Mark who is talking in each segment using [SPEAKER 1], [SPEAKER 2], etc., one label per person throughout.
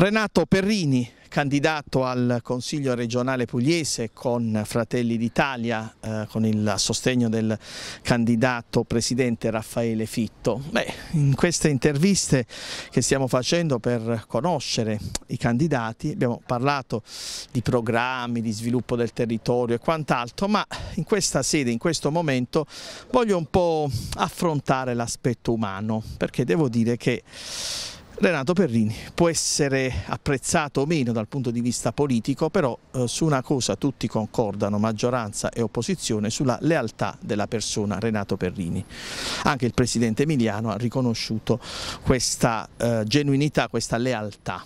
[SPEAKER 1] Renato Perrini, candidato al Consiglio regionale pugliese con Fratelli d'Italia, eh, con il sostegno del candidato presidente Raffaele Fitto. Beh, in queste interviste che stiamo facendo per conoscere i candidati abbiamo parlato di programmi, di sviluppo del territorio e quant'altro, ma in questa sede, in questo momento voglio un po' affrontare l'aspetto umano, perché devo dire che Renato Perrini può essere apprezzato o meno dal punto di vista politico, però eh, su una cosa tutti concordano, maggioranza e opposizione, sulla lealtà della persona Renato Perrini. Anche il Presidente Emiliano ha riconosciuto questa eh, genuinità, questa lealtà.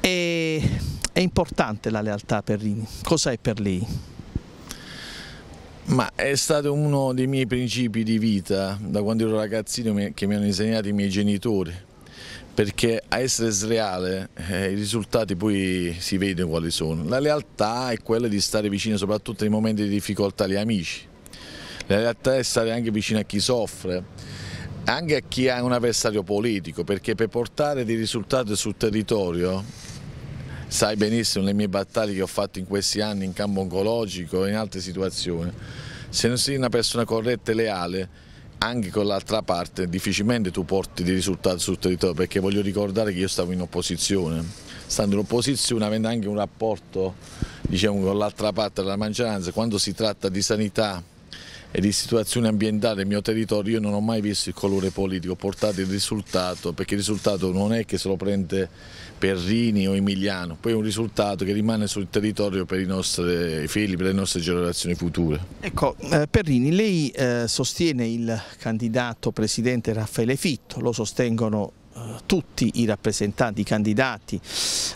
[SPEAKER 1] E, è importante la lealtà Perrini, cosa è per lei?
[SPEAKER 2] Ma è stato uno dei miei principi di vita da quando ero ragazzino che mi hanno insegnato i miei genitori perché a essere sleale eh, i risultati poi si vedono quali sono. La lealtà è quella di stare vicino soprattutto nei momenti di difficoltà agli amici, la lealtà è stare anche vicino a chi soffre, anche a chi ha un avversario politico, perché per portare dei risultati sul territorio sai benissimo le mie battaglie che ho fatto in questi anni in campo oncologico e in altre situazioni. Se non sei una persona corretta e leale, anche con l'altra parte difficilmente tu porti dei risultati sul territorio perché voglio ricordare che io stavo in opposizione. Stando in opposizione avendo anche un rapporto diciamo, con l'altra parte della maggioranza, quando si tratta di sanità e di situazione ambientale del mio territorio io non ho mai visto il colore politico, ho portato il risultato, perché il risultato non è che se lo prende Perrini o Emiliano, poi è un risultato che rimane sul territorio per i nostri figli, per le nostre generazioni future.
[SPEAKER 1] Ecco, eh, Perrini, lei eh, sostiene il candidato presidente Raffaele Fitto, lo sostengono tutti i rappresentanti, i candidati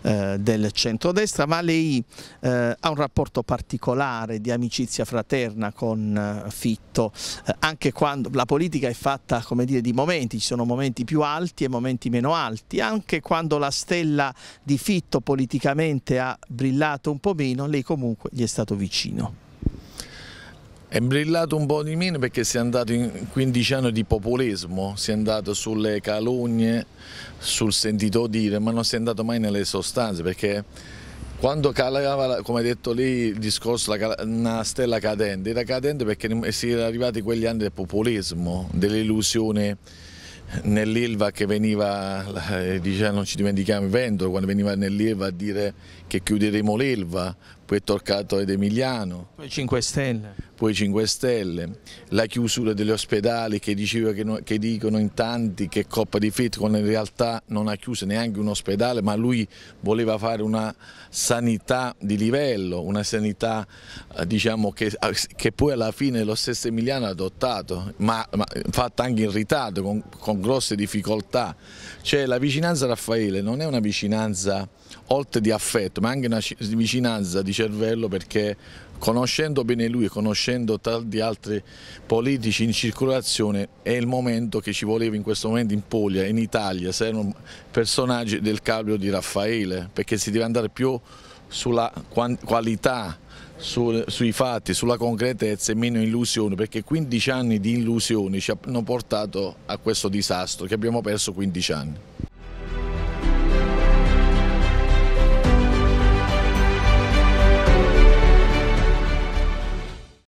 [SPEAKER 1] eh, del centrodestra, ma lei eh, ha un rapporto particolare di amicizia fraterna con eh, Fitto, eh, anche quando la politica è fatta dire, di momenti, ci sono momenti più alti e momenti meno alti, anche quando la stella di Fitto politicamente ha brillato un po' meno, lei comunque gli è stato vicino.
[SPEAKER 2] È brillato un po' di meno perché si è andato in 15 anni di populismo, si è andato sulle calunnie, sul sentito dire, ma non si è andato mai nelle sostanze perché quando calava, come ha detto lei, il discorso, una stella cadente, era cadente perché si era arrivati quegli anni del populismo, dell'illusione nell'Ilva che veniva, diciamo, non ci dimentichiamo, Vento, quando veniva nell'Ilva a dire che chiuderemo l'Ilva, poi è toccato ad Emiliano.
[SPEAKER 1] Poi 5 Stelle.
[SPEAKER 2] Poi 5 Stelle, la chiusura degli ospedali che, che, che dicono in tanti che Coppa di quando in realtà non ha chiuso neanche un ospedale, ma lui voleva fare una sanità di livello, una sanità eh, diciamo, che, che, poi alla fine lo stesso Emiliano ha adottato, ma, ma fatta anche in ritardo, con, con grosse difficoltà. Cioè la vicinanza a Raffaele non è una vicinanza oltre di affetto, ma anche una vicinanza di cervello perché conoscendo bene lui e conoscendo tanti altri politici in circolazione è il momento che ci voleva in questo momento in Puglia, in Italia, se erano personaggi del calibro di Raffaele, perché si deve andare più sulla qualità su, sui fatti, sulla concretezza e meno illusioni, perché 15 anni di illusioni ci hanno portato a questo disastro che abbiamo perso 15 anni.